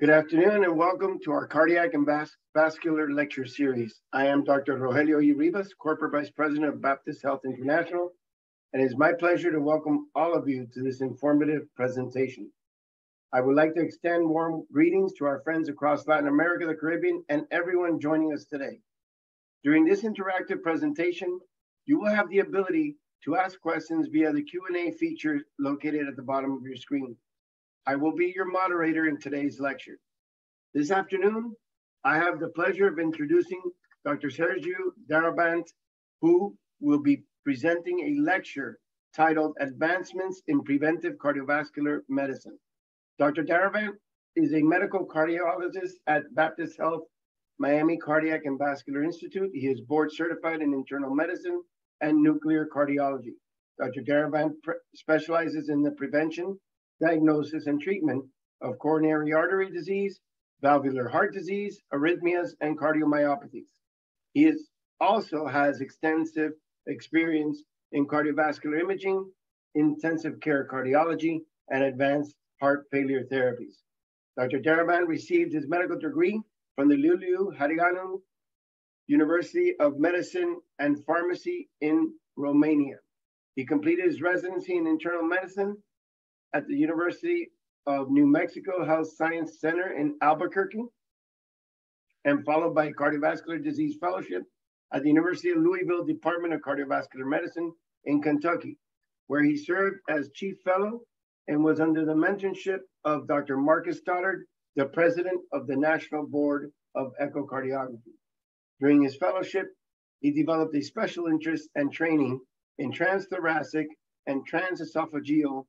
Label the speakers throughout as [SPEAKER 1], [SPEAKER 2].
[SPEAKER 1] Good afternoon and welcome to our Cardiac and Vas Vascular Lecture Series. I am Dr. Rogelio E. Rivas, Corporate Vice President of Baptist Health International, and it is my pleasure to welcome all of you to this informative presentation. I would like to extend warm greetings to our friends across Latin America, the Caribbean, and everyone joining us today. During this interactive presentation, you will have the ability to ask questions via the Q&A feature located at the bottom of your screen. I will be your moderator in today's lecture. This afternoon, I have the pleasure of introducing Dr. Sergiu Darabant, who will be presenting a lecture titled Advancements in Preventive Cardiovascular Medicine. Dr. Darabant is a medical cardiologist at Baptist Health Miami Cardiac and Vascular Institute. He is board certified in internal medicine and nuclear cardiology. Dr. Darabant specializes in the prevention, diagnosis, and treatment of coronary artery disease, valvular heart disease, arrhythmias, and cardiomyopathies. He is, also has extensive experience in cardiovascular imaging, intensive care cardiology, and advanced heart failure therapies. Dr. Darabant received his medical degree from the Iuliu Hațieganu University of Medicine and Pharmacy in Romania. He completed his residency in internal medicine at the University of New Mexico Health Science Center in Albuquerque, and followed by cardiovascular disease fellowship at the University of Louisville Department of Cardiovascular Medicine in Kentucky, where he served as chief fellow and was under the mentorship of Dr. Marcus Stoddard, the president of the National Board of Echocardiography. During his fellowship, he developed a special interest and training in transthoracic and transesophageal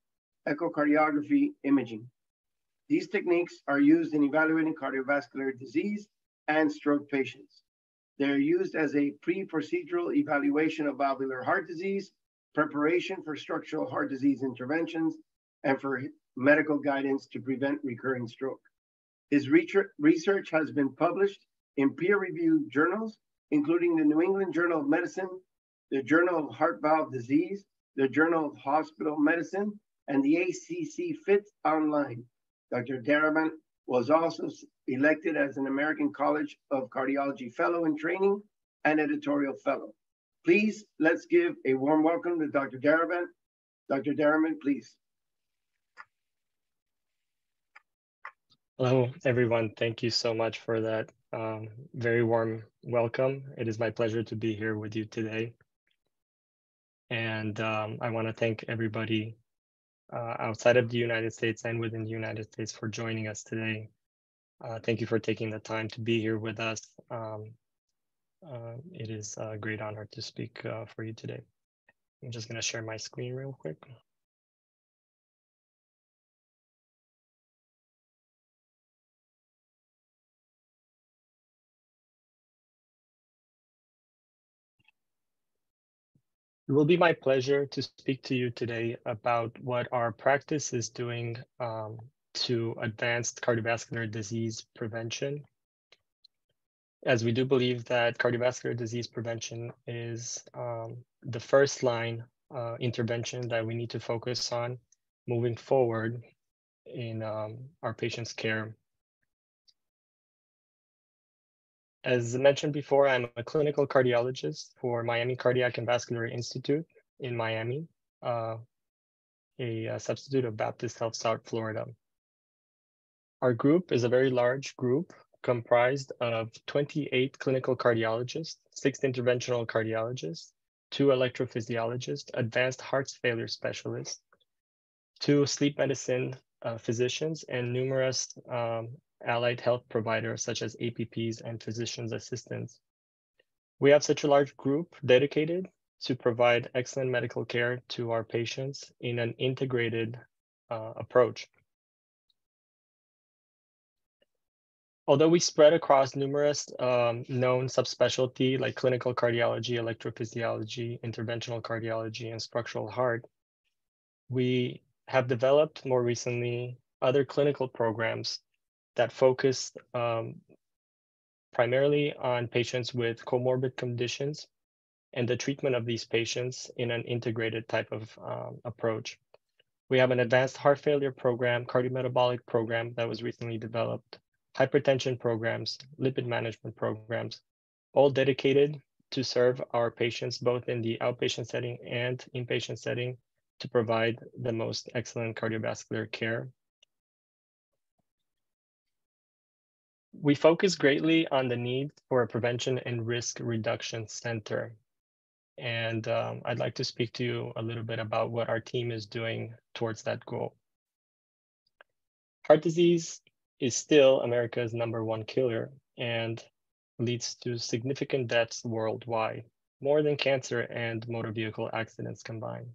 [SPEAKER 1] echocardiography imaging. These techniques are used in evaluating cardiovascular disease and stroke patients. They're used as a pre-procedural evaluation of valvular heart disease, preparation for structural heart disease interventions, and for medical guidance to prevent recurring stroke. His research has been published in peer-reviewed journals, including the New England Journal of Medicine, the Journal of Heart Valve Disease, the Journal of Hospital Medicine, and the ACC Fit Online. Dr. Darabant was also elected as an American College of Cardiology Fellow in Training and Editorial Fellow. Please, let's give a warm welcome to Dr. Darabant. Dr. Darabant, please.
[SPEAKER 2] Hello, everyone. Thank you so much for that um, very warm welcome. It is my pleasure to be here with you today. And um, I want to thank everybody uh, outside of the United States and within the United States for joining us today. Uh, thank you for taking the time to be here with us. Um, uh, it is a great honor to speak uh, for you today. I'm just going to share my screen real quick. It will be my pleasure to speak to you today about what our practice is doing um, to advance cardiovascular disease prevention. As we do believe that cardiovascular disease prevention is um, the first line uh, intervention that we need to focus on moving forward in um, our patients' care As mentioned before, I'm a clinical cardiologist for Miami Cardiac and Vascular Institute in Miami, uh, a, a substitute of Baptist Health South Florida. Our group is a very large group comprised of 28 clinical cardiologists, six interventional cardiologists, two electrophysiologists, advanced heart failure specialists, two sleep medicine uh, physicians, and numerous um, allied health providers such as APPs and physician's assistants. We have such a large group dedicated to provide excellent medical care to our patients in an integrated uh, approach. Although we spread across numerous um, known subspecialty like clinical cardiology, electrophysiology, interventional cardiology, and structural heart, we have developed more recently other clinical programs that focus um, primarily on patients with comorbid conditions and the treatment of these patients in an integrated type of um, approach. We have an advanced heart failure program, cardiometabolic program that was recently developed, hypertension programs, lipid management programs, all dedicated to serve our patients both in the outpatient setting and inpatient setting to provide the most excellent cardiovascular care. We focus greatly on the need for a prevention and risk reduction center and um, I'd like to speak to you a little bit about what our team is doing towards that goal. Heart disease is still America's number one killer and leads to significant deaths worldwide, more than cancer and motor vehicle accidents combined.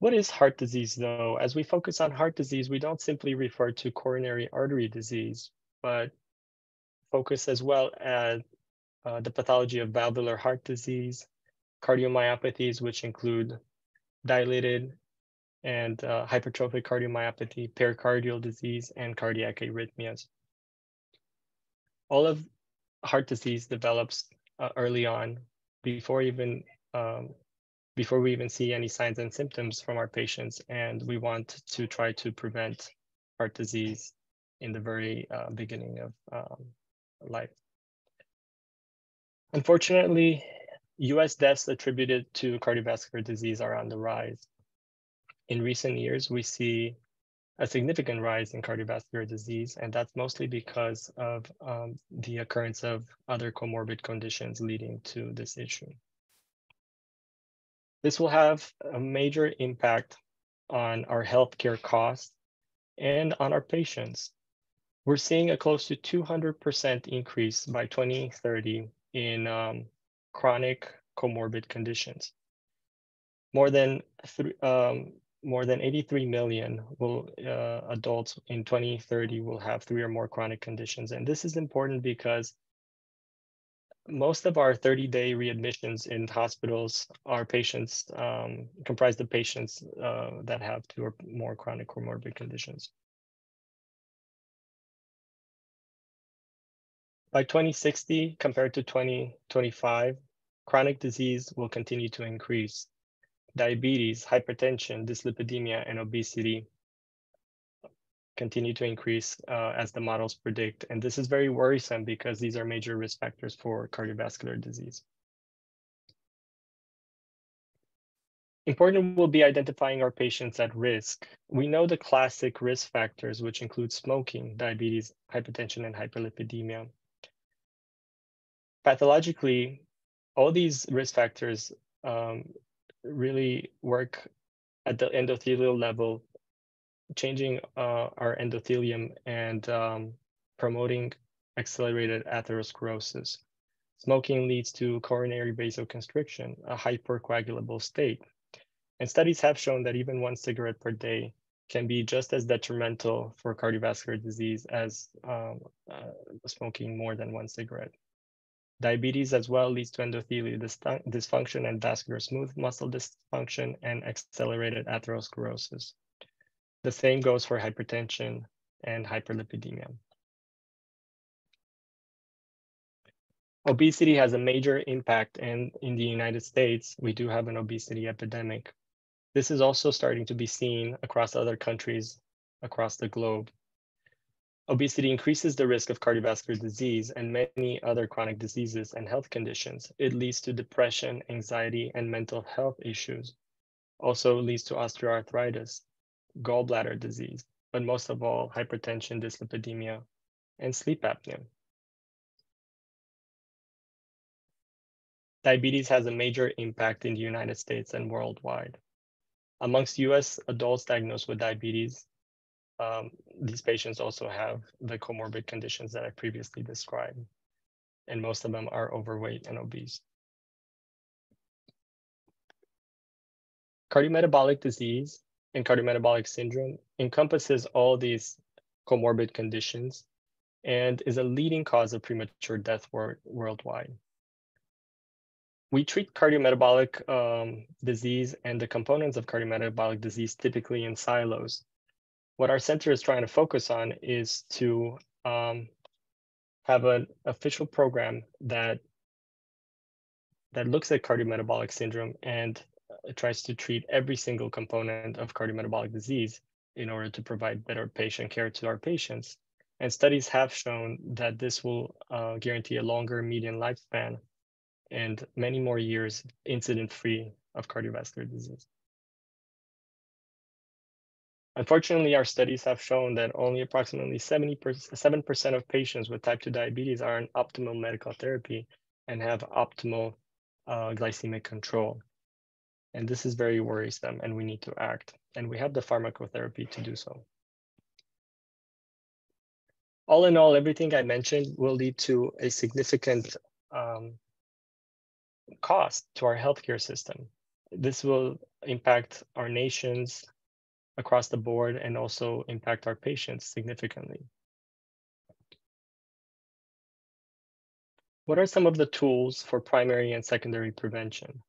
[SPEAKER 2] What is heart disease though? As we focus on heart disease, we don't simply refer to coronary artery disease, but focus as well as uh, the pathology of valvular heart disease, cardiomyopathies, which include dilated and uh, hypertrophic cardiomyopathy, pericardial disease, and cardiac arrhythmias. All of heart disease develops uh, early on before even um, before we even see any signs and symptoms from our patients, and we want to try to prevent heart disease in the very uh, beginning of um, life. Unfortunately, US deaths attributed to cardiovascular disease are on the rise. In recent years, we see a significant rise in cardiovascular disease, and that's mostly because of um, the occurrence of other comorbid conditions leading to this issue. This will have a major impact on our healthcare costs and on our patients. We're seeing a close to 200% increase by 2030 in um, chronic comorbid conditions. More than um, more than 83 million will uh, adults in 2030 will have three or more chronic conditions, and this is important because most of our 30-day readmissions in hospitals are patients um, comprised of patients uh, that have two or more chronic comorbid conditions. By 2060, compared to 2025, chronic disease will continue to increase. Diabetes, hypertension, dyslipidemia, and obesity continue to increase uh, as the models predict. And this is very worrisome because these are major risk factors for cardiovascular disease. Important will be identifying our patients at risk. We know the classic risk factors, which include smoking, diabetes, hypertension, and hyperlipidemia pathologically, all these risk factors um, really work at the endothelial level, changing uh, our endothelium and um, promoting accelerated atherosclerosis. Smoking leads to coronary vasoconstriction, a hypercoagulable state. And studies have shown that even one cigarette per day can be just as detrimental for cardiovascular disease as um, uh, smoking more than one cigarette. Diabetes as well leads to endothelial dysfunction and vascular smooth muscle dysfunction and accelerated atherosclerosis. The same goes for hypertension and hyperlipidemia. Obesity has a major impact and in the United States, we do have an obesity epidemic. This is also starting to be seen across other countries across the globe. Obesity increases the risk of cardiovascular disease and many other chronic diseases and health conditions. It leads to depression, anxiety, and mental health issues. Also leads to osteoarthritis, gallbladder disease, but most of all, hypertension, dyslipidemia, and sleep apnea. Diabetes has a major impact in the United States and worldwide. Amongst US adults diagnosed with diabetes, um, these patients also have the comorbid conditions that I previously described, and most of them are overweight and obese. Cardiometabolic disease and cardiometabolic syndrome encompasses all these comorbid conditions and is a leading cause of premature death worldwide. We treat cardiometabolic um, disease and the components of cardiometabolic disease typically in silos what our center is trying to focus on is to um, have an official program that that looks at cardiometabolic syndrome and tries to treat every single component of cardiometabolic disease in order to provide better patient care to our patients. And studies have shown that this will uh, guarantee a longer median lifespan and many more years incident-free of cardiovascular disease. Unfortunately, our studies have shown that only approximately 77% of patients with type 2 diabetes are on optimal medical therapy and have optimal uh, glycemic control. And this is very worrisome and we need to act. And we have the pharmacotherapy to do so. All in all, everything I mentioned will lead to a significant um, cost to our healthcare system. This will impact our nations across the board and also impact our patients significantly. What are some of the tools for primary and secondary prevention?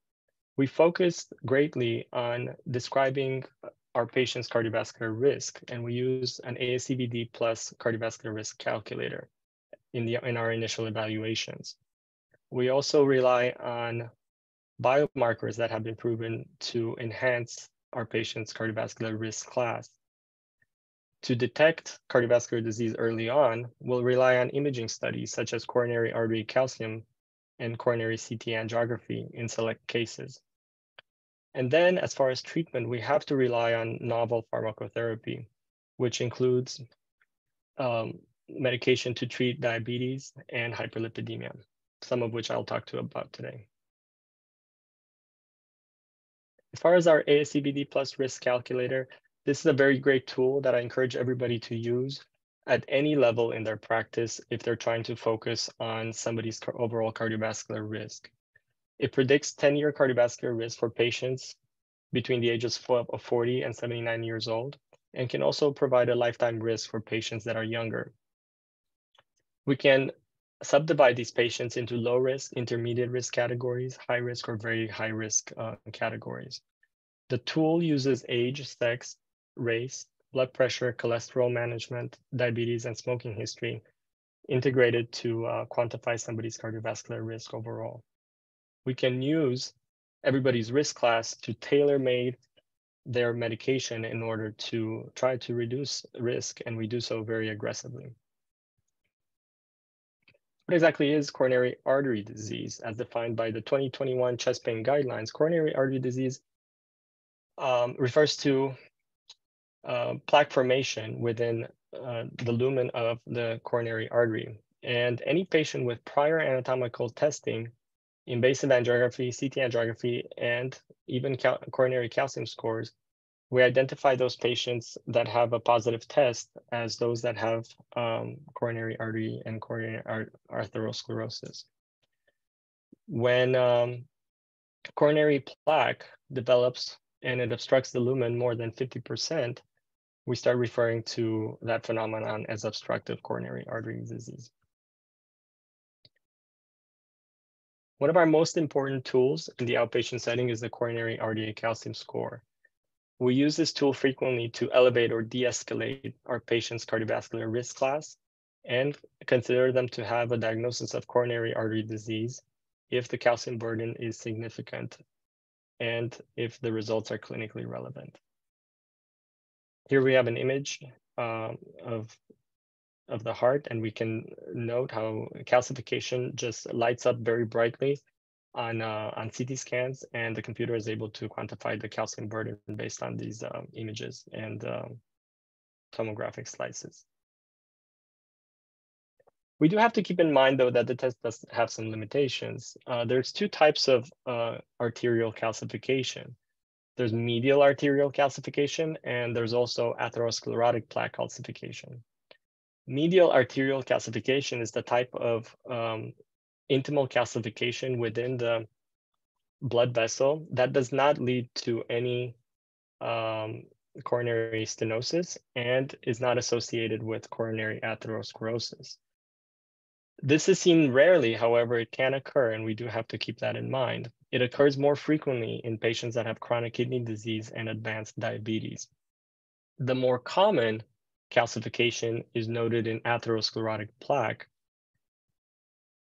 [SPEAKER 2] We focused greatly on describing our patient's cardiovascular risk, and we use an ASCVD plus cardiovascular risk calculator in, the, in our initial evaluations. We also rely on biomarkers that have been proven to enhance our patient's cardiovascular risk class. To detect cardiovascular disease early on, we'll rely on imaging studies such as coronary artery calcium and coronary CT angiography in select cases. And then as far as treatment, we have to rely on novel pharmacotherapy, which includes um, medication to treat diabetes and hyperlipidemia, some of which I'll talk to about today. As far as our ASCVD plus risk calculator, this is a very great tool that I encourage everybody to use at any level in their practice if they're trying to focus on somebody's overall cardiovascular risk. It predicts 10-year cardiovascular risk for patients between the ages of 40 and 79 years old, and can also provide a lifetime risk for patients that are younger. We can subdivide these patients into low risk, intermediate risk categories, high risk or very high risk uh, categories. The tool uses age, sex, race, blood pressure, cholesterol management, diabetes, and smoking history integrated to uh, quantify somebody's cardiovascular risk overall. We can use everybody's risk class to tailor made their medication in order to try to reduce risk, and we do so very aggressively. What exactly is coronary artery disease as defined by the 2021 chest pain guidelines? Coronary artery disease um, refers to uh, plaque formation within uh, the lumen of the coronary artery. And any patient with prior anatomical testing, invasive angiography, CT angiography, and even cal coronary calcium scores we identify those patients that have a positive test as those that have um, coronary artery and coronary ar atherosclerosis. When um, coronary plaque develops and it obstructs the lumen more than 50%, we start referring to that phenomenon as obstructive coronary artery disease. One of our most important tools in the outpatient setting is the coronary artery calcium score. We use this tool frequently to elevate or de-escalate our patient's cardiovascular risk class and consider them to have a diagnosis of coronary artery disease if the calcium burden is significant and if the results are clinically relevant. Here we have an image um, of, of the heart and we can note how calcification just lights up very brightly on uh, on CT scans, and the computer is able to quantify the calcium burden based on these um, images and um, tomographic slices. We do have to keep in mind, though, that the test does have some limitations. Uh, there's two types of uh, arterial calcification. There's medial arterial calcification, and there's also atherosclerotic plaque calcification. Medial arterial calcification is the type of um, intimal calcification within the blood vessel that does not lead to any um, coronary stenosis and is not associated with coronary atherosclerosis. This is seen rarely, however, it can occur, and we do have to keep that in mind. It occurs more frequently in patients that have chronic kidney disease and advanced diabetes. The more common calcification is noted in atherosclerotic plaque,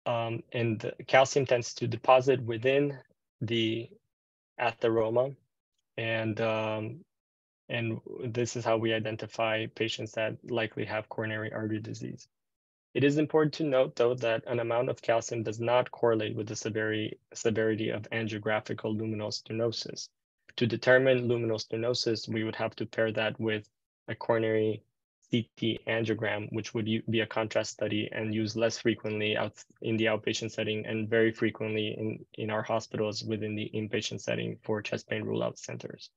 [SPEAKER 2] um, and calcium tends to deposit within the atheroma, and um, and this is how we identify patients that likely have coronary artery disease. It is important to note, though, that an amount of calcium does not correlate with the severity, severity of angiographical luminal stenosis. To determine luminal stenosis, we would have to pair that with a coronary CT angiogram, which would be a contrast study and used less frequently out in the outpatient setting and very frequently in, in our hospitals within the inpatient setting for chest pain rule out centers.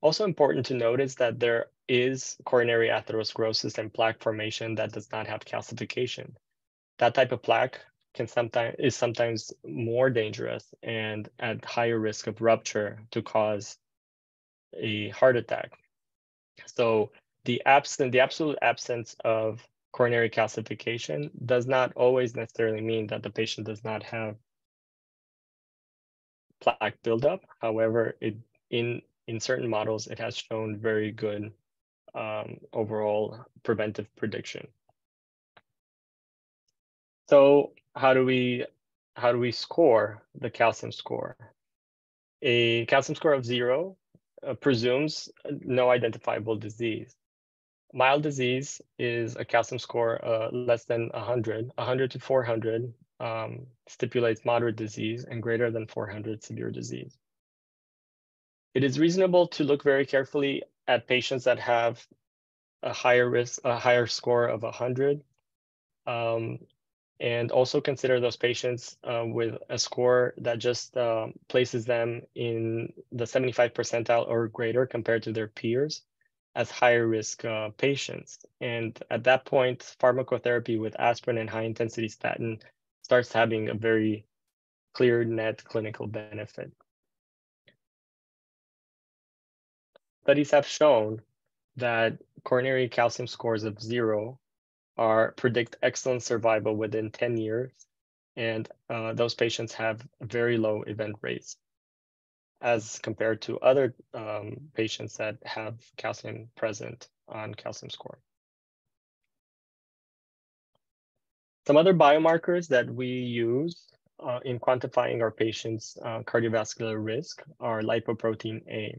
[SPEAKER 2] Also important to note is that there is coronary atherosclerosis and plaque formation that does not have calcification. That type of plaque can sometimes is sometimes more dangerous and at higher risk of rupture to cause a heart attack. So the absent the absolute absence of coronary calcification does not always necessarily mean that the patient does not have plaque buildup. However, it in in certain models, it has shown very good um, overall preventive prediction. So how do we how do we score the calcium score? A calcium score of zero uh, presumes no identifiable disease. Mild disease is a calcium score uh, less than 100. 100 to 400 um, stipulates moderate disease and greater than 400 severe disease. It is reasonable to look very carefully at patients that have a higher risk, a higher score of 100, um, and also consider those patients uh, with a score that just um, places them in the 75 percentile or greater compared to their peers as higher risk uh, patients. And at that point, pharmacotherapy with aspirin and high intensity statin starts having a very clear net clinical benefit. studies have shown that coronary calcium scores of zero are predict excellent survival within 10 years, and uh, those patients have very low event rates as compared to other um, patients that have calcium present on calcium score. Some other biomarkers that we use uh, in quantifying our patients' uh, cardiovascular risk are lipoprotein A.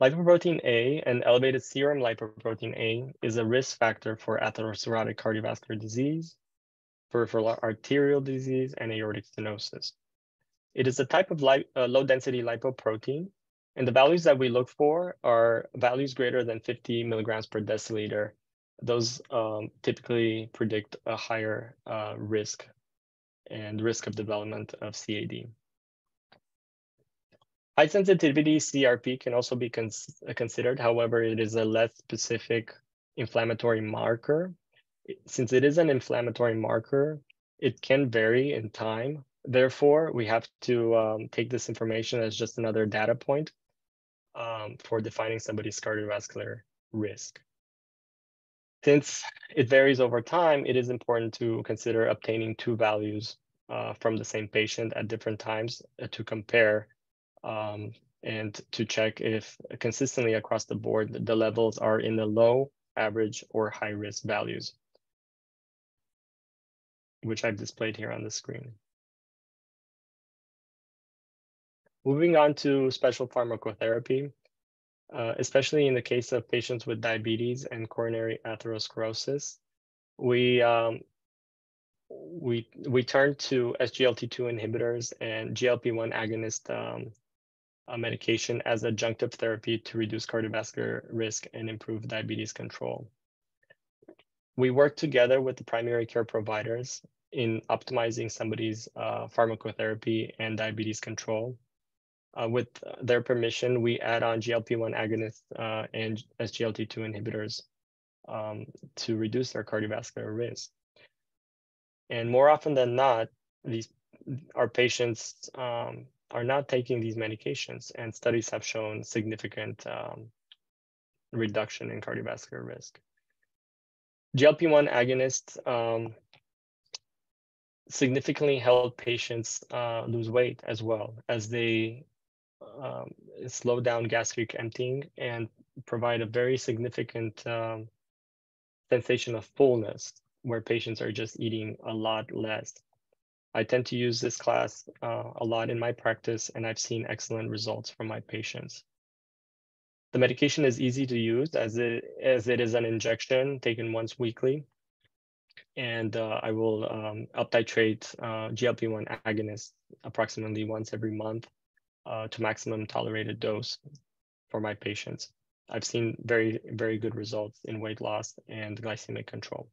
[SPEAKER 2] Lipoprotein A and elevated serum lipoprotein A is a risk factor for atherosclerotic cardiovascular disease, peripheral arterial disease, and aortic stenosis. It is a type of uh, low density lipoprotein, and the values that we look for are values greater than 50 milligrams per deciliter. Those um, typically predict a higher uh, risk and risk of development of CAD. High sensitivity CRP can also be cons considered. However, it is a less specific inflammatory marker. Since it is an inflammatory marker, it can vary in time. Therefore, we have to um, take this information as just another data point um, for defining somebody's cardiovascular risk. Since it varies over time, it is important to consider obtaining two values uh, from the same patient at different times uh, to compare um, and to check if consistently across the board, the levels are in the low, average, or high risk values, which I've displayed here on the screen. Moving on to special pharmacotherapy, uh, especially in the case of patients with diabetes and coronary atherosclerosis, we um, we we turn to SGLT2 inhibitors and GLP-1 agonist um, uh, medication as adjunctive therapy to reduce cardiovascular risk and improve diabetes control. We work together with the primary care providers in optimizing somebody's uh, pharmacotherapy and diabetes control. Uh, with their permission, we add on GLP-1 agonists uh, and SGLT2 inhibitors um, to reduce their cardiovascular risk. And more often than not, these our patients um, are not taking these medications, and studies have shown significant um, reduction in cardiovascular risk. GLP-1 agonists um, significantly help patients uh, lose weight as well as they um, slow down gastric emptying and provide a very significant um, sensation of fullness where patients are just eating a lot less I tend to use this class uh, a lot in my practice, and I've seen excellent results from my patients. The medication is easy to use as it, as it is an injection taken once weekly. And uh, I will um, uptitrate uh, GLP-1 agonists approximately once every month uh, to maximum tolerated dose for my patients. I've seen very, very good results in weight loss and glycemic control.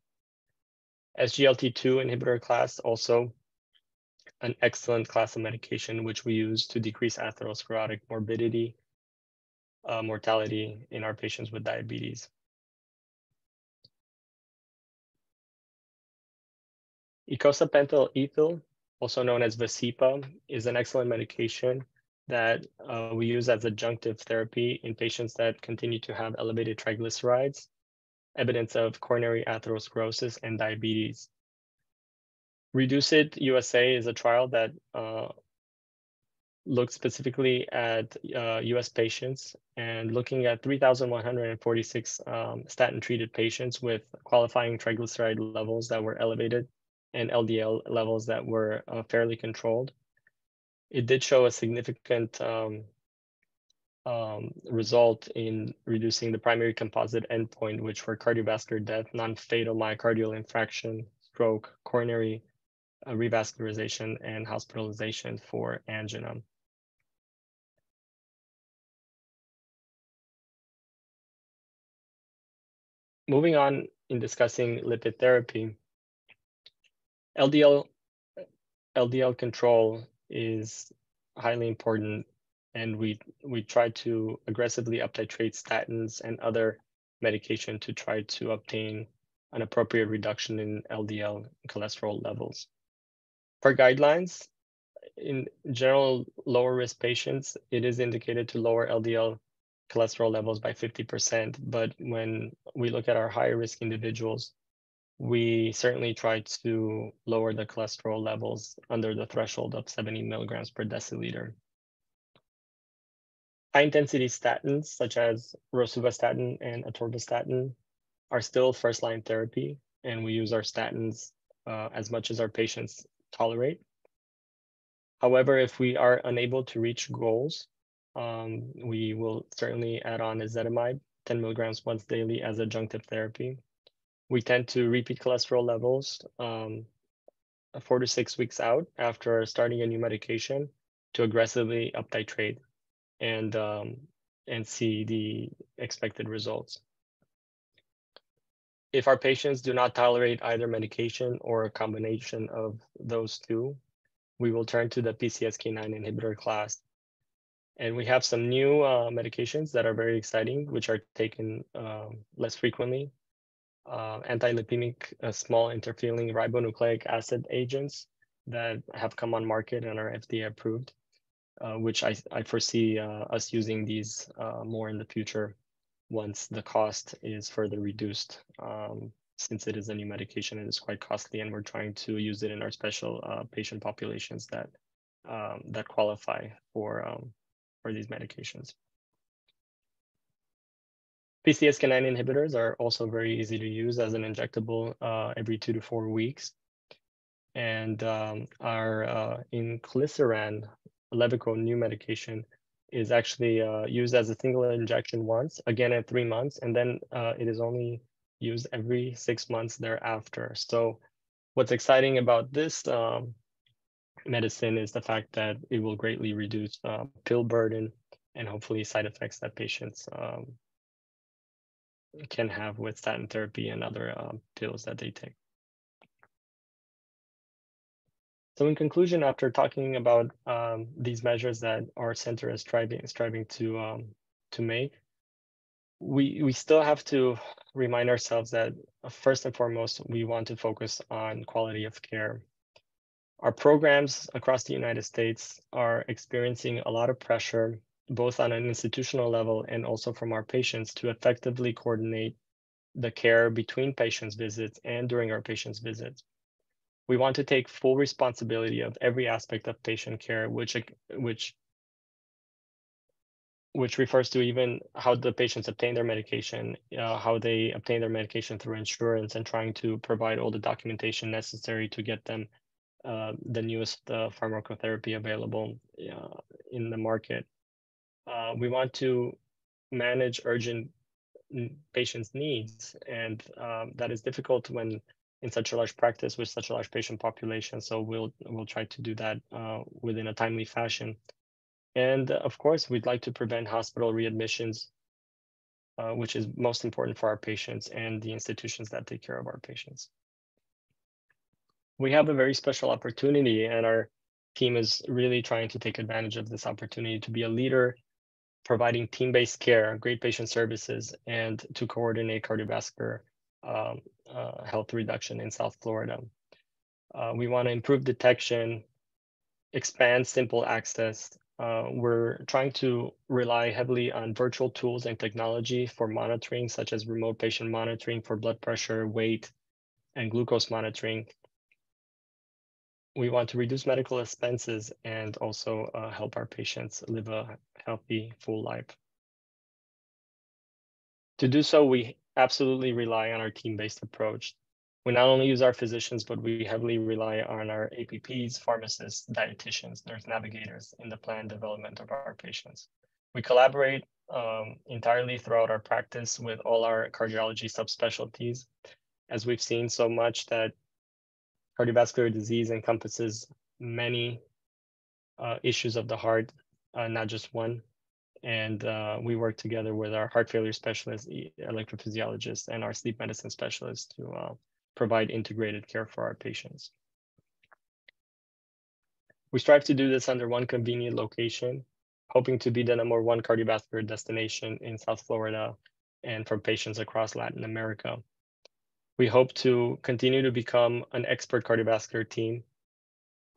[SPEAKER 2] SGLT2 inhibitor class also an excellent class of medication which we use to decrease atherosclerotic morbidity, uh, mortality in our patients with diabetes. Icosapent ethyl, also known as Vascepa, is an excellent medication that uh, we use as adjunctive therapy in patients that continue to have elevated triglycerides, evidence of coronary atherosclerosis, and diabetes. Reduce It USA is a trial that uh, looks specifically at uh, US patients and looking at 3,146 um, statin treated patients with qualifying triglyceride levels that were elevated and LDL levels that were uh, fairly controlled it did show a significant um, um, result in reducing the primary composite endpoint, which were cardiovascular death, non-fatal myocardial infarction, stroke, coronary uh, revascularization, and hospitalization for angina. Moving on in discussing lipid therapy, LDL, LDL control is highly important and we we try to aggressively uptitrate statins and other medication to try to obtain an appropriate reduction in LDL cholesterol levels. For guidelines, in general lower risk patients, it is indicated to lower LDL cholesterol levels by 50%. But when we look at our higher risk individuals, we certainly try to lower the cholesterol levels under the threshold of 70 milligrams per deciliter. High intensity statins, such as rosuvastatin and atorvastatin, are still first line therapy, and we use our statins uh, as much as our patients tolerate. However, if we are unable to reach goals, um, we will certainly add on ezetimibe, 10 milligrams once daily as adjunctive therapy we tend to repeat cholesterol levels um, four to six weeks out after starting a new medication to aggressively uptitrate and um, and see the expected results. If our patients do not tolerate either medication or a combination of those two, we will turn to the PCSK9 inhibitor class. And we have some new uh, medications that are very exciting, which are taken um, less frequently uh, anti-lipemic uh, small interfering ribonucleic acid agents that have come on market and are FDA approved, uh, which I, I foresee uh, us using these uh, more in the future once the cost is further reduced. Um, since it is a new medication, it is quite costly, and we're trying to use it in our special uh, patient populations that um, that qualify for um, for these medications. PCSK9 inhibitors are also very easy to use as an injectable uh, every two to four weeks. And um, our uh, inclisiran, Leqvio new medication, is actually uh, used as a single injection once, again at three months, and then uh, it is only used every six months thereafter. So what's exciting about this um, medicine is the fact that it will greatly reduce uh, pill burden and hopefully side effects that patients um, can have with statin therapy and other uh, pills that they take. So in conclusion, after talking about um, these measures that our center is striving, striving to, um, to make, we, we still have to remind ourselves that uh, first and foremost, we want to focus on quality of care. Our programs across the United States are experiencing a lot of pressure both on an institutional level and also from our patients to effectively coordinate the care between patients' visits and during our patients' visits. We want to take full responsibility of every aspect of patient care, which which which refers to even how the patients obtain their medication, uh, how they obtain their medication through insurance, and trying to provide all the documentation necessary to get them uh, the newest uh, pharmacotherapy available uh, in the market. Uh, we want to manage urgent patients' needs, and um, that is difficult when in such a large practice with such a large patient population. So we'll we'll try to do that uh, within a timely fashion. And of course, we'd like to prevent hospital readmissions, uh, which is most important for our patients and the institutions that take care of our patients. We have a very special opportunity and our team is really trying to take advantage of this opportunity to be a leader providing team-based care, great patient services, and to coordinate cardiovascular um, uh, health reduction in South Florida. Uh, we want to improve detection, expand simple access. Uh, we're trying to rely heavily on virtual tools and technology for monitoring, such as remote patient monitoring for blood pressure, weight, and glucose monitoring. We want to reduce medical expenses and also uh, help our patients live a healthy, full life. To do so, we absolutely rely on our team-based approach. We not only use our physicians, but we heavily rely on our APPs, pharmacists, dietitians, nurse navigators in the plan development of our patients. We collaborate um, entirely throughout our practice with all our cardiology subspecialties, as we've seen so much that cardiovascular disease encompasses many uh, issues of the heart, uh, not just one and uh, we work together with our heart failure specialist, electrophysiologist, and our sleep medicine specialist to uh, provide integrated care for our patients. We strive to do this under one convenient location, hoping to be the number one cardiovascular destination in South Florida and for patients across Latin America. We hope to continue to become an expert cardiovascular team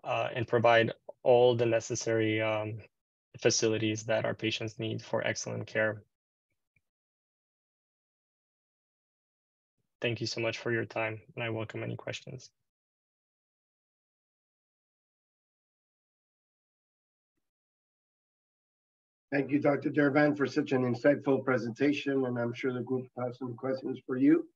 [SPEAKER 2] uh, and provide all the necessary um, facilities that our patients need for excellent care. Thank you so much for your time, and I welcome any questions.
[SPEAKER 1] Thank you, Dr. Derivan, for such an insightful presentation, and I'm sure the group has some questions for you.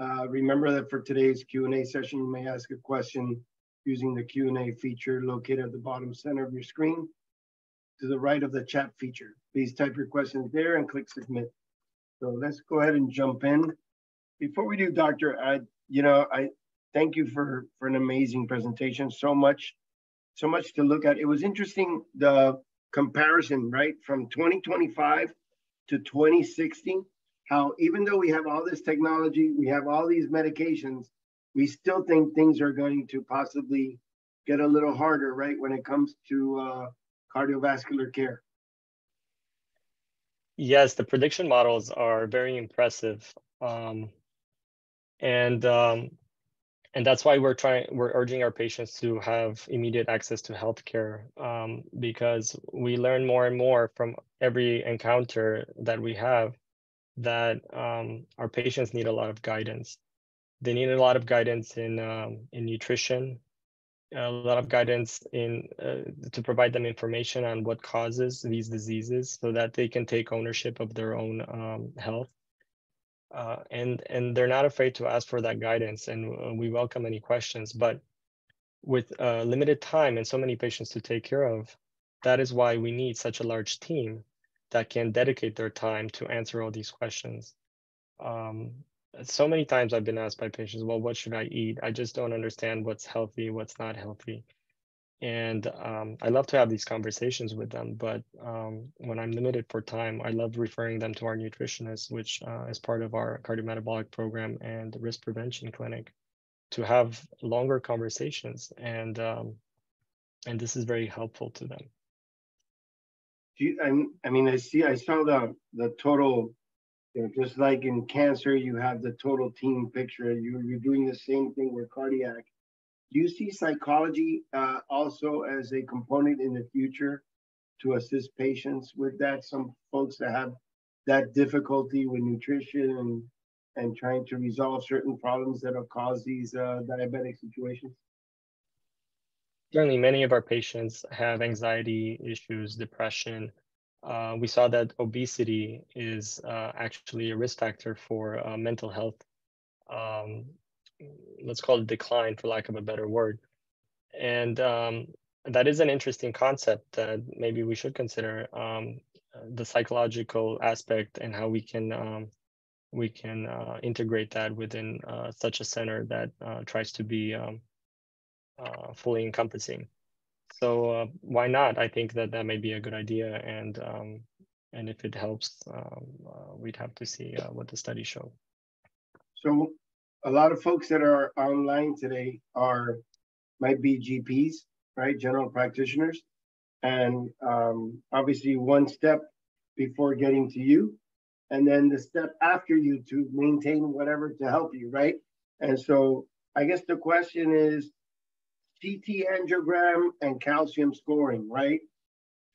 [SPEAKER 1] Uh, remember that for today's Q&A session, you may ask a question using the Q&A feature located at the bottom center of your screen to the right of the chat feature. Please type your questions there and click submit. So let's go ahead and jump in. Before we do, Doctor, I, you know, I thank you for for an amazing presentation. So much, so much to look at. It was interesting the comparison, right, from 2025 to 2060. How even though we have all this technology, we have all these medications, we still think things are going to possibly get a little harder, right, when it comes to uh, cardiovascular care?
[SPEAKER 2] Yes, the prediction models are very impressive. Um, and um, and that's why we're trying we're urging our patients to have immediate access to healthcare um, because we learn more and more from every encounter that we have that um, our patients need a lot of guidance. They need a lot of guidance in um, in nutrition, a lot of guidance in uh, to provide them information on what causes these diseases so that they can take ownership of their own um, health uh, and and they're not afraid to ask for that guidance and uh, we welcome any questions but with uh, limited time and so many patients to take care of that is why we need such a large team that can dedicate their time to answer all these questions um, so many times I've been asked by patients, well, what should I eat? I just don't understand what's healthy, what's not healthy. And um, I love to have these conversations with them, but um, when I'm limited for time, I love referring them to our nutritionist, which uh, is part of our cardiometabolic program and risk prevention clinic, to have longer conversations. And um, and this is very helpful to them.
[SPEAKER 1] Do you, I, I mean, I see, I saw the the total you know, just like in cancer, you have the total team picture. You, you're doing the same thing with cardiac. Do you see psychology uh, also as a component in the future to assist patients with that? Some folks that have that difficulty with nutrition and and trying to resolve certain problems that have caused these uh, diabetic situations?
[SPEAKER 2] Certainly, many of our patients have anxiety issues, depression, uh, we saw that obesity is uh, actually a risk factor for uh, mental health, um, let's call it decline for lack of a better word. and um, that is an interesting concept that maybe we should consider um, the psychological aspect and how we can um, we can uh, integrate that within uh, such a center that uh, tries to be um, uh, fully encompassing. So uh, why not? I think that that may be a good idea, and um, and if it helps, um, uh, we'd have to see what the studies show.
[SPEAKER 1] So a lot of folks that are online today are might be GPs, right? General practitioners. And um, obviously one step before getting to you, and then the step after you to maintain whatever to help you, right? And so I guess the question is CT angiogram and calcium scoring, right?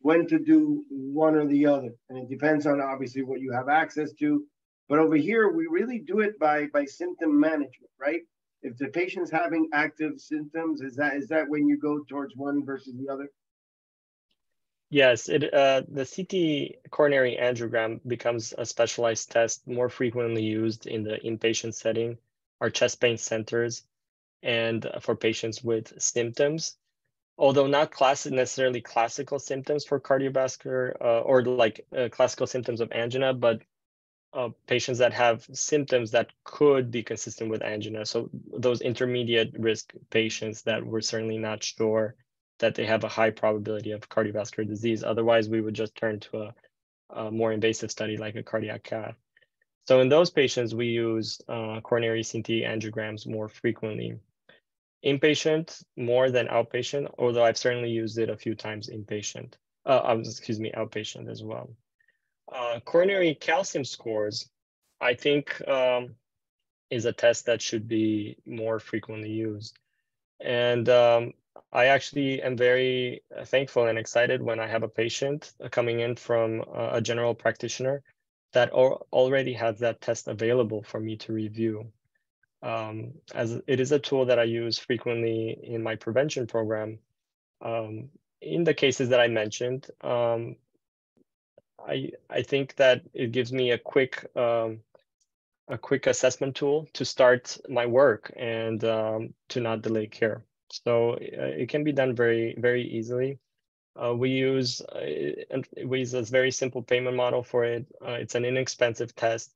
[SPEAKER 1] When to do one or the other. And it depends on obviously what you have access to. But over here, we really do it by, by symptom management, right? If the patient's having active symptoms, is that is that when you go towards one versus the other?
[SPEAKER 2] Yes, it uh, the CT coronary angiogram becomes a specialized test more frequently used in the inpatient setting, our chest pain centers, and for patients with symptoms. Although not classic necessarily classical symptoms for cardiovascular uh, or like uh, classical symptoms of angina, but uh, patients that have symptoms that could be consistent with angina. So those intermediate risk patients that we're certainly not sure that they have a high probability of cardiovascular disease. Otherwise, we would just turn to a, a more invasive study like a cardiac cath. So in those patients, we use uh, coronary CT angiograms more frequently. Inpatient more than outpatient, although I've certainly used it a few times inpatient. Uh, excuse me, outpatient as well. Uh, coronary calcium scores, I think, um, is a test that should be more frequently used. And um, I actually am very uh, thankful and excited when I have a patient uh, coming in from a general practitioner that already has that test available for me to review. Um, as it is a tool that I use frequently in my prevention program. Um, in the cases that I mentioned, um, I I think that it gives me a quick um, a quick assessment tool to start my work and um, to not delay care. So uh, it can be done very, very easily. Uh, we use uh, we use a very simple payment model for it. Uh, it's an inexpensive test,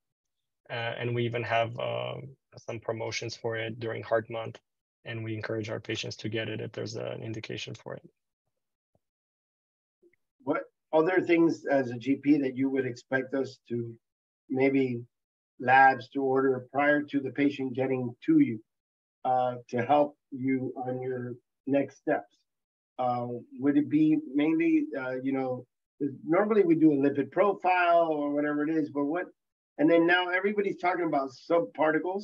[SPEAKER 2] uh, and we even have um, some promotions for it during Heart Month, and we encourage our patients to get it if there's an indication for it.
[SPEAKER 1] What other things as a GP that you would expect us to maybe labs to order prior to the patient getting to you? uh, to help you on your next steps? Uh, would it be mainly, uh, you know, normally we do a lipid profile or whatever it is, but what, and then now everybody's talking about subparticles.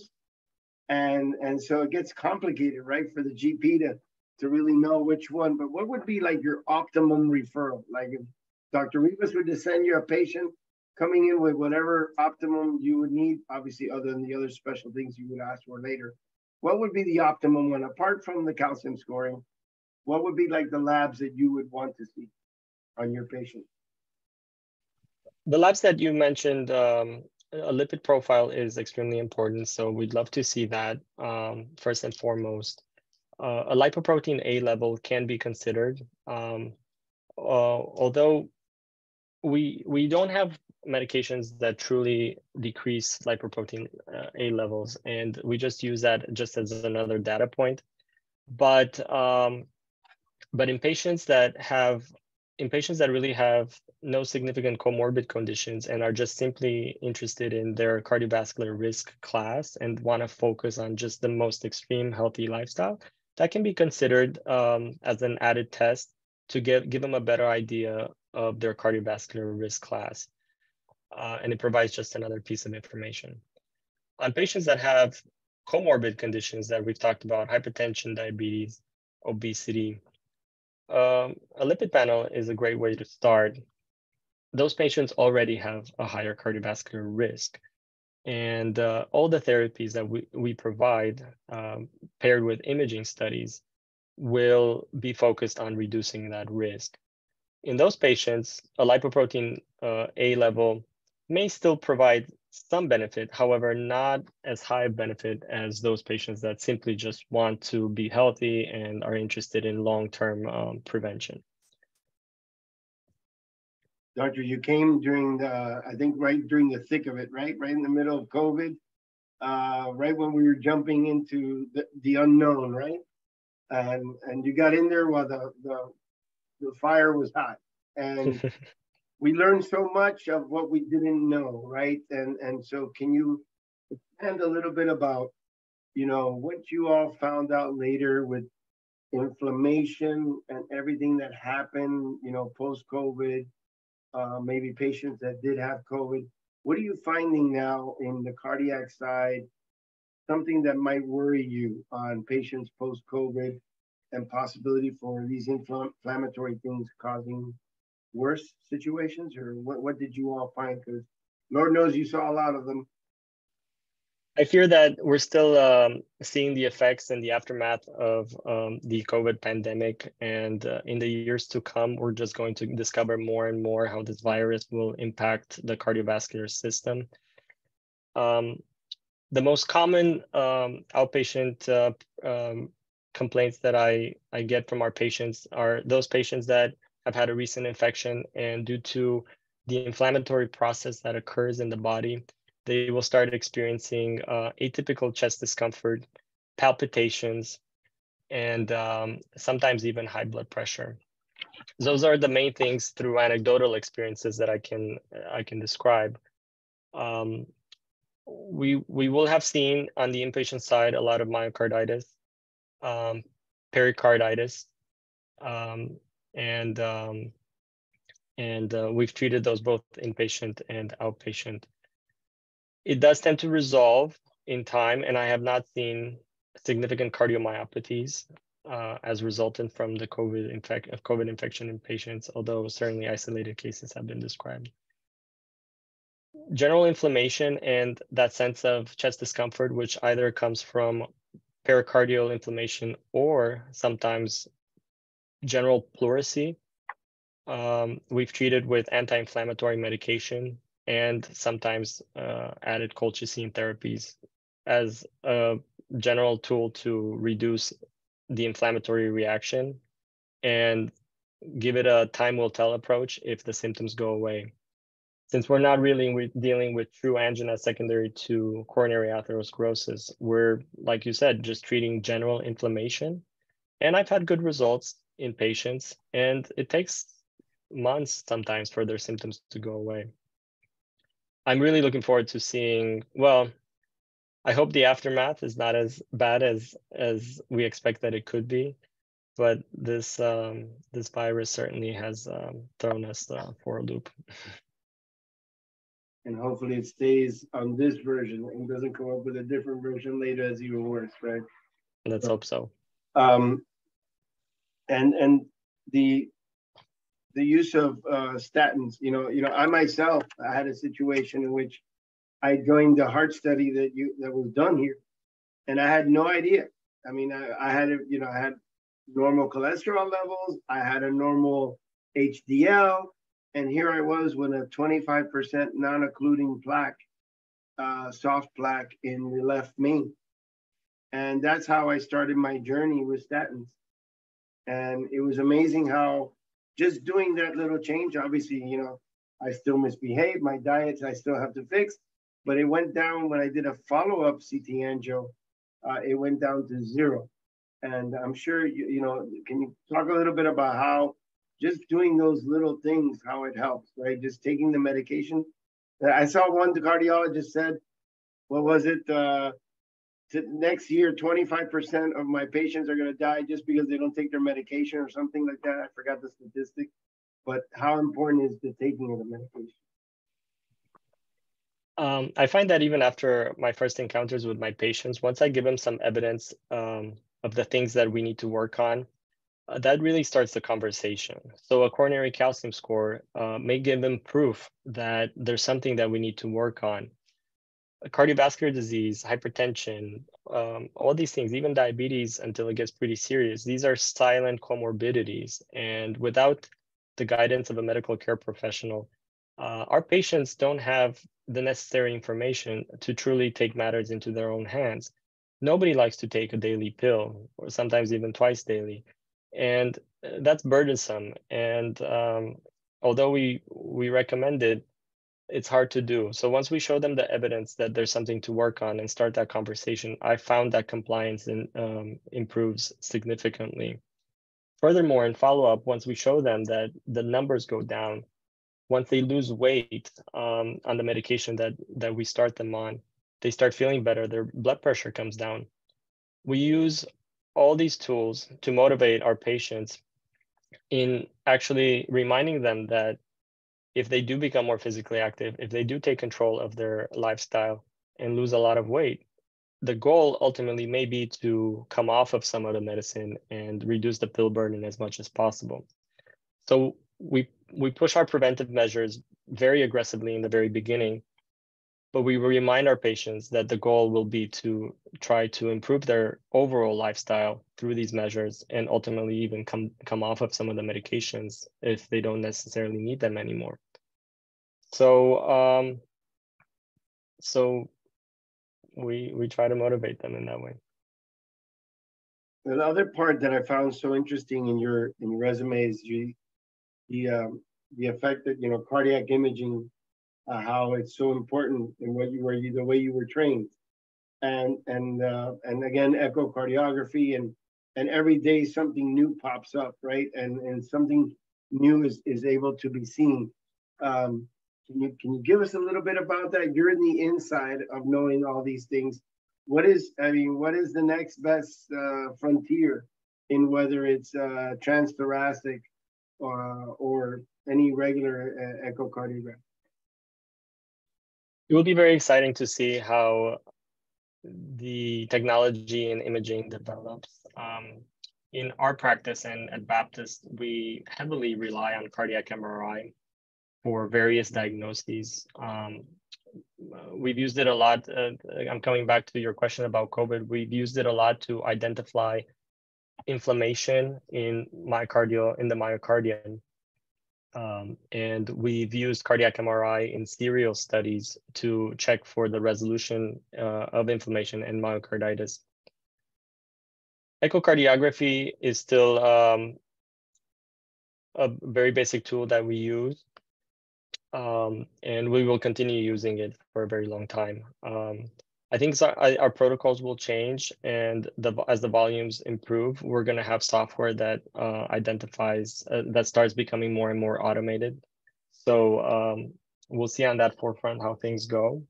[SPEAKER 1] And, and so it gets complicated, right, for the GP to, to really know which one. But what would be like your optimum referral? Like if Dr. Rivas were to send you a patient coming in with whatever optimum you would need, obviously, other than the other special things you would ask for later what would be the optimum one apart from the calcium scoring? What would be like the labs that you would want to see on your patient?
[SPEAKER 2] The labs that you mentioned, um, a lipid profile is extremely important. So we'd love to see that um, first and foremost. Uh, a lipoprotein A level can be considered, um, uh, although we we don't have medications that truly decrease lipoprotein uh, A levels, and we just use that just as another data point. But um, but in patients that have in patients that really have no significant comorbid conditions and are just simply interested in their cardiovascular risk class and want to focus on just the most extreme healthy lifestyle, that can be considered um, as an added test to give, give them a better idea of their cardiovascular risk class uh, and it provides just another piece of information. On patients that have comorbid conditions that we've talked about, hypertension, diabetes, obesity, um, a lipid panel is a great way to start. Those patients already have a higher cardiovascular risk. And uh, all the therapies that we, we provide um, paired with imaging studies will be focused on reducing that risk. In those patients, a lipoprotein uh, A level may still provide some benefit, however, not as high benefit as those patients that simply just want to be healthy and are interested in long-term um, prevention.
[SPEAKER 1] Doctor, you came during the, I think right during the thick of it, right? Right in the middle of COVID, uh, right when we were jumping into the, the unknown, right? And and you got in there while the, the, the fire was hot. And we learned so much of what we didn't know, right? And and so can you expand a little bit about, you know, what you all found out later with inflammation and everything that happened, you know, post-COVID, uh, maybe patients that did have COVID. What are you finding now in the cardiac side? Something that might worry you on patients post-COVID and possibility for these inflammatory things causing worse situations, or what, what did you all find? Because Lord knows you saw a lot of them.
[SPEAKER 2] I fear that we're still um, seeing the effects and the aftermath of um, the COVID pandemic. And uh, in the years to come, we're just going to discover more and more how this virus will impact the cardiovascular system. Um, the most common um, outpatient uh, um, complaints that I, I get from our patients are those patients that have had a recent infection and due to the inflammatory process that occurs in the body, they will start experiencing uh, atypical chest discomfort, palpitations, and um, sometimes even high blood pressure. Those are the main things through anecdotal experiences that I can I can describe. Um, we we will have seen on the inpatient side a lot of myocarditis, um, pericarditis, um, and um, and uh, we've treated those both inpatient and outpatient. It does tend to resolve in time, and I have not seen significant cardiomyopathies uh, as resultant from the COVID, infect of COVID infection in patients, although certainly isolated cases have been described. General inflammation and that sense of chest discomfort, which either comes from pericardial inflammation or sometimes general pleurisy, um, we've treated with anti-inflammatory medication and sometimes uh, added colchicine therapies as a general tool to reduce the inflammatory reaction and give it a time will tell approach if the symptoms go away. Since we're not really dealing with true angina secondary to coronary atherosclerosis, we're, like you said, just treating general inflammation. And I've had good results in patients, and it takes months sometimes for their symptoms to go away. I'm really looking forward to seeing, well, I hope the aftermath is not as bad as as we expect that it could be, but this um, this virus certainly has um, thrown us uh, for a loop.
[SPEAKER 1] And hopefully it stays on this version and doesn't come up with a different version later as even worse, right?
[SPEAKER 2] Let's so, hope so.
[SPEAKER 1] Um, and and the the use of uh, statins. You know, you know, I myself I had a situation in which I joined the heart study that you that was done here, and I had no idea. I mean, I, I had you know I had normal cholesterol levels, I had a normal HDL, and here I was with a 25% non-occluding plaque, uh, soft plaque in the left main, and that's how I started my journey with statins. And it was amazing how just doing that little change, obviously, you know, I still misbehave, my diets I still have to fix, but it went down when I did a follow-up CT angio, uh, it went down to zero. And I'm sure, you, you know, can you talk a little bit about how just doing those little things, how it helps, right? Just taking the medication. I saw one the cardiologist said, what was it? Uh, to next year, 25% of my patients are going to die just because they don't take their medication or something like that. I forgot the statistic, but how important is the taking of the medication?
[SPEAKER 2] Um, I find that even after my first encounters with my patients, once I give them some evidence um, of the things that we need to work on, uh, that really starts the conversation. So a coronary calcium score uh, may give them proof that there's something that we need to work on cardiovascular disease, hypertension, um, all these things, even diabetes until it gets pretty serious, these are silent comorbidities. And without the guidance of a medical care professional, uh, our patients don't have the necessary information to truly take matters into their own hands. Nobody likes to take a daily pill, or sometimes even twice daily, and uh, that's burdensome. And um, although we we recommend it, it's hard to do. So once we show them the evidence that there's something to work on and start that conversation, I found that compliance in, um, improves significantly. Furthermore, in follow up, once we show them that the numbers go down, once they lose weight um, on the medication that that we start them on, they start feeling better. Their blood pressure comes down. We use all these tools to motivate our patients in actually reminding them that if they do become more physically active, if they do take control of their lifestyle and lose a lot of weight, the goal ultimately may be to come off of some of the medicine and reduce the pill burden as much as possible. So we we push our preventive measures very aggressively in the very beginning, but we remind our patients that the goal will be to try to improve their overall lifestyle through these measures and ultimately even come come off of some of the medications if they don't necessarily need them anymore. So um, so we we try to motivate them in that way.
[SPEAKER 1] The other part that I found so interesting in your in your resume is you, the um, the effect that you know cardiac imaging, uh, how it's so important in what you were the way you were trained, and and uh, and again echocardiography and and every day something new pops up right and and something new is is able to be seen. Um, can you can you give us a little bit about that? You're in the inside of knowing all these things. What is I mean, what is the next best uh, frontier in whether it's uh, transthoracic or or any regular uh, echocardiogram?
[SPEAKER 2] It will be very exciting to see how the technology and imaging develops. Um, in our practice and at Baptist, we heavily rely on cardiac MRI for various diagnoses. Um, we've used it a lot. Uh, I'm coming back to your question about COVID. We've used it a lot to identify inflammation in myocardial in the myocardium. Um, and we've used cardiac MRI in serial studies to check for the resolution uh, of inflammation and myocarditis. Echocardiography is still um, a very basic tool that we use um, and we will continue using it for a very long time. Um, I think so, I, our protocols will change, and the, as the volumes improve, we're going to have software that uh, identifies uh, that starts becoming more and more automated. So um, we'll see on that forefront how things go.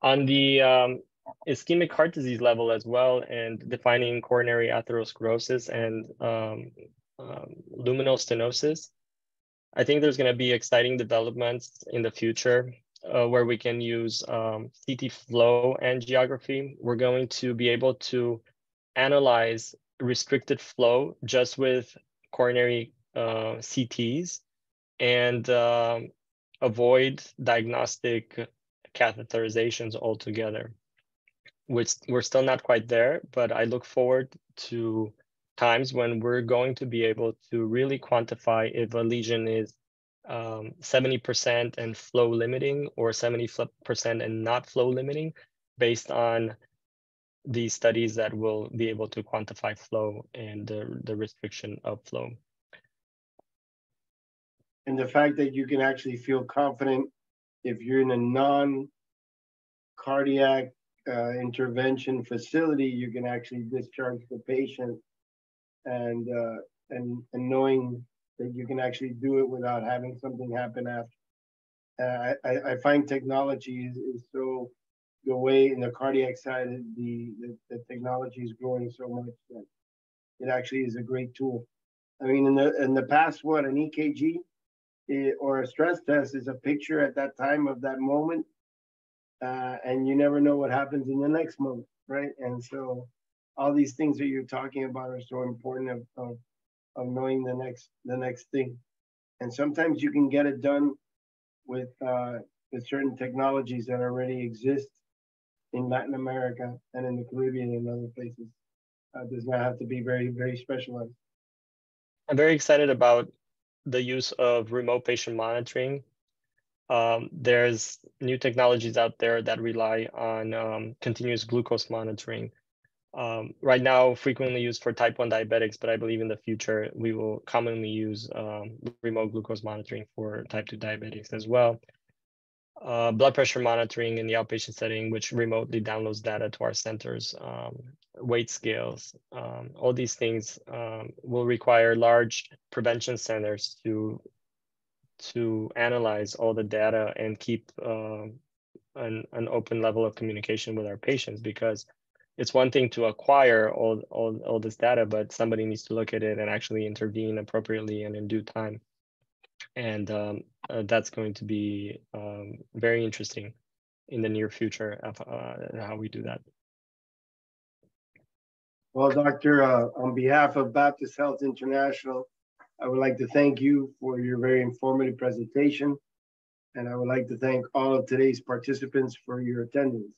[SPEAKER 2] On the um, ischemic heart disease level as well, and defining coronary atherosclerosis and um, um, luminal stenosis, I think there's going to be exciting developments in the future uh, where we can use um, CT flow angiography. We're going to be able to analyze restricted flow just with coronary uh, CTs and um, avoid diagnostic catheterizations altogether, which we're still not quite there, but I look forward to times when we're going to be able to really quantify if a lesion is um, 70% and flow limiting or 70% and not flow limiting based on these studies that will be able to quantify flow and the, the restriction of flow.
[SPEAKER 1] And the fact that you can actually feel confident if you're in a non cardiac uh, intervention facility, you can actually discharge the patient and uh, and and knowing that you can actually do it without having something happen after. Uh, I, I find technology is, is so the way in the cardiac side the, the, the technology is growing so much that it actually is a great tool. I mean, in the in the past, what an EKG it, or a stress test is a picture at that time of that moment, uh, and you never know what happens in the next moment, right? And so all these things that you're talking about are so important of, of, of knowing the next the next thing. And sometimes you can get it done with uh, with certain technologies that already exist in Latin America and in the Caribbean and other places. Uh, does not have to be very very specialized.
[SPEAKER 2] I'm very excited about the use of remote patient monitoring Um, there's new technologies out there that rely on um, continuous glucose monitoring. Um, right now, frequently used for type 1 diabetics, but I believe in the future we will commonly use um, remote glucose monitoring for type 2 diabetics as well. Uh, blood pressure monitoring in the outpatient setting, which remotely downloads data to our centers, um, weight scales, um, all these things um, will require large prevention centers to to analyze all the data and keep uh, an, an open level of communication with our patients because it's one thing to acquire all, all, all this data, but somebody needs to look at it and actually intervene appropriately and in due time and um, uh, that's going to be um, very interesting in the near future of uh, how we do that.
[SPEAKER 1] Well, Doctor, uh, on behalf of Baptist Health International, I would like to thank you for your very informative presentation. And I would like to thank all of today's participants for your attendance.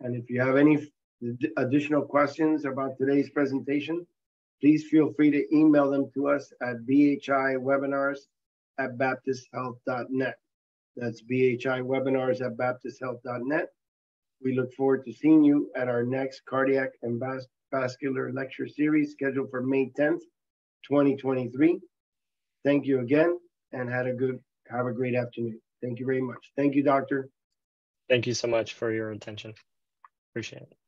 [SPEAKER 1] And if you have any additional questions about today's presentation, please feel free to email them to us at bhiwebinars at baptisthealth.net. That's BHI webinars at baptisthealth.net. We look forward to seeing you at our next cardiac and vas vascular lecture series scheduled for May 10th, 2023. Thank you again and had a good have a great afternoon. Thank you very much. Thank you, doctor.
[SPEAKER 2] Thank you so much for your attention. Appreciate it.